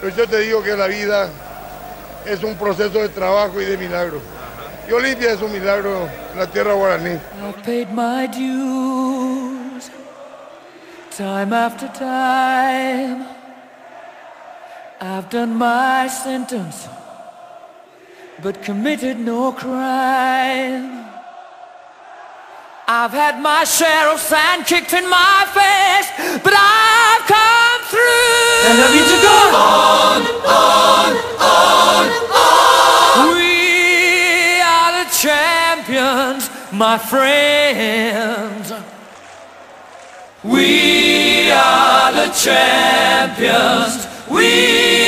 Pero yo te digo que la vida es un proceso de trabajo y de milagro. Y Olimpia es un milagro en la tierra guaraní. I've paid my dues time after time. I've done my sentence, but committed no crime. I've had my share of sand kicked in my face, but I've come through. And I need to go champions, my friends. We are the champions. We